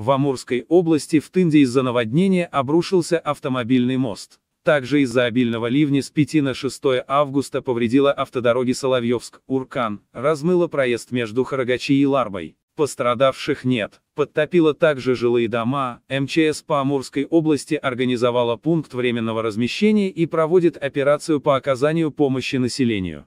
В Амурской области в Тынде из-за наводнения обрушился автомобильный мост. Также из-за обильного ливня с 5 на 6 августа повредила автодороги Соловьевск-Уркан, размыла проезд между Харагачи и Ларбой. Пострадавших нет. Подтопило также жилые дома. МЧС по Амурской области организовала пункт временного размещения и проводит операцию по оказанию помощи населению.